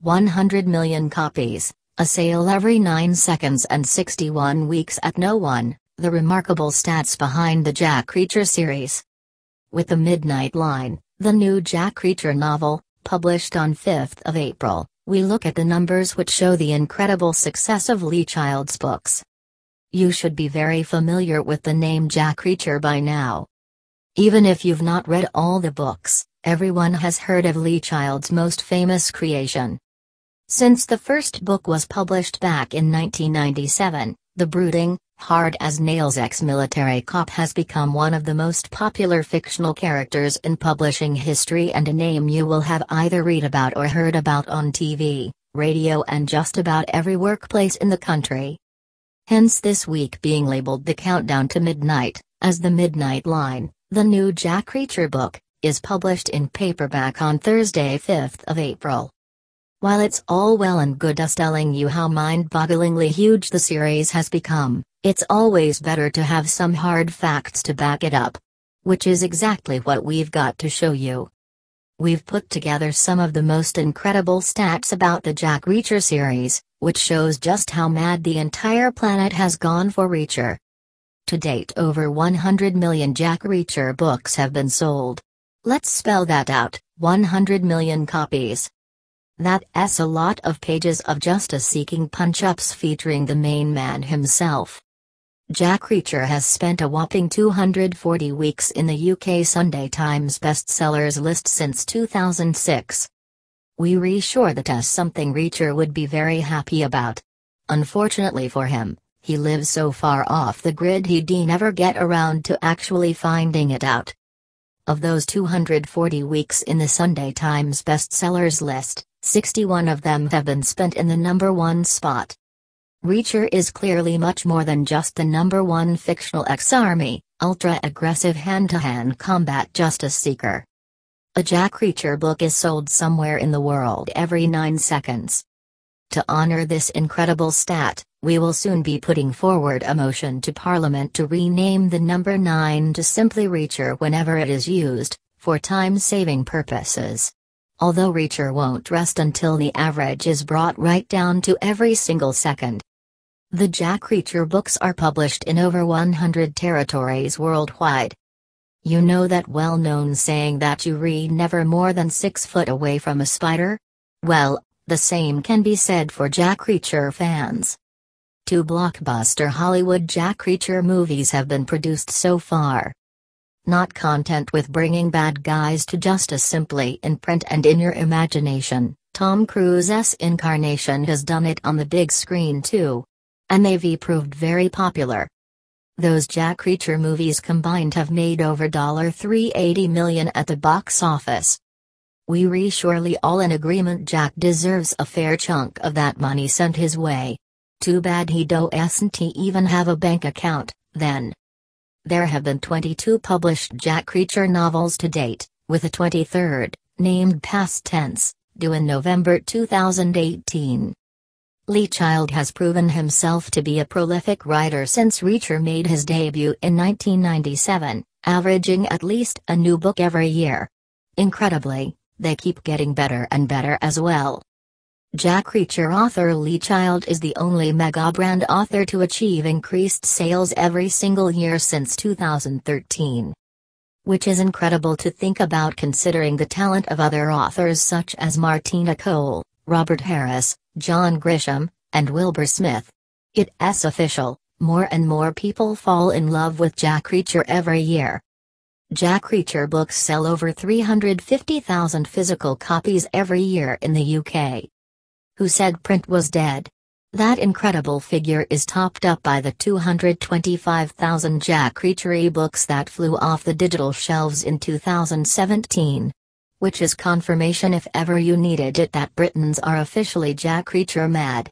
100 million copies, a sale every 9 seconds and 61 weeks at no one, the remarkable stats behind the Jack Reacher series. With the Midnight Line, the new Jack Reacher novel, published on 5th of April, we look at the numbers which show the incredible success of Lee Child's books. You should be very familiar with the name Jack Reacher by now. Even if you've not read all the books, everyone has heard of Lee Child's most famous creation. Since the first book was published back in 1997, the brooding, hard as nails ex military cop has become one of the most popular fictional characters in publishing history and a name you will have either read about or heard about on TV, radio, and just about every workplace in the country. Hence, this week being labeled the countdown to midnight, as the Midnight Line, the new Jack Reacher book, is published in paperback on Thursday, 5th of April. While it's all well and good us telling you how mind-bogglingly huge the series has become, it's always better to have some hard facts to back it up. Which is exactly what we've got to show you. We've put together some of the most incredible stats about the Jack Reacher series, which shows just how mad the entire planet has gone for Reacher. To date over 100 million Jack Reacher books have been sold. Let's spell that out, 100 million copies. That's a lot of pages of justice-seeking punch-ups featuring the main man himself. Jack Reacher has spent a whopping 240 weeks in the UK Sunday Times bestsellers list since 2006. We reassure that as something Reacher would be very happy about. Unfortunately for him, he lives so far off the grid he'd never get around to actually finding it out. Of those 240 weeks in the Sunday Times bestsellers list, 61 of them have been spent in the number one spot. Reacher is clearly much more than just the number one fictional ex-army, ultra-aggressive hand-to-hand combat justice seeker. A Jack Reacher book is sold somewhere in the world every 9 seconds. To honor this incredible stat, we will soon be putting forward a motion to Parliament to rename the number 9 to simply Reacher whenever it is used, for time-saving purposes. Although Reacher won't rest until the average is brought right down to every single second. The Jack Reacher books are published in over 100 territories worldwide. You know that well known saying that you read never more than six foot away from a spider? Well, the same can be said for Jack Reacher fans. Two blockbuster Hollywood Jack Reacher movies have been produced so far. Not content with bringing bad guys to justice simply in print and in your imagination, Tom Cruise's incarnation has done it on the big screen too and they've proved very popular. Those Jack Reacher movies combined have made over 380 million at the box office. We re surely all in agreement Jack deserves a fair chunk of that money sent his way. Too bad he doesn't even have a bank account, then. There have been 22 published Jack Reacher novels to date, with a 23rd, named past tense, due in November 2018. Lee Child has proven himself to be a prolific writer since Reacher made his debut in 1997, averaging at least a new book every year. Incredibly, they keep getting better and better as well. Jack Reacher author Lee Child is the only mega brand author to achieve increased sales every single year since 2013. Which is incredible to think about considering the talent of other authors such as Martina Cole, Robert Harris, John Grisham, and Wilbur Smith. It's official, more and more people fall in love with Jack Reacher every year. Jack Reacher books sell over 350,000 physical copies every year in the UK. Who said print was dead? That incredible figure is topped up by the 225,000 Jack Reacher ebooks that flew off the digital shelves in 2017 which is confirmation if ever you needed it that Britons are officially Jack Reacher mad.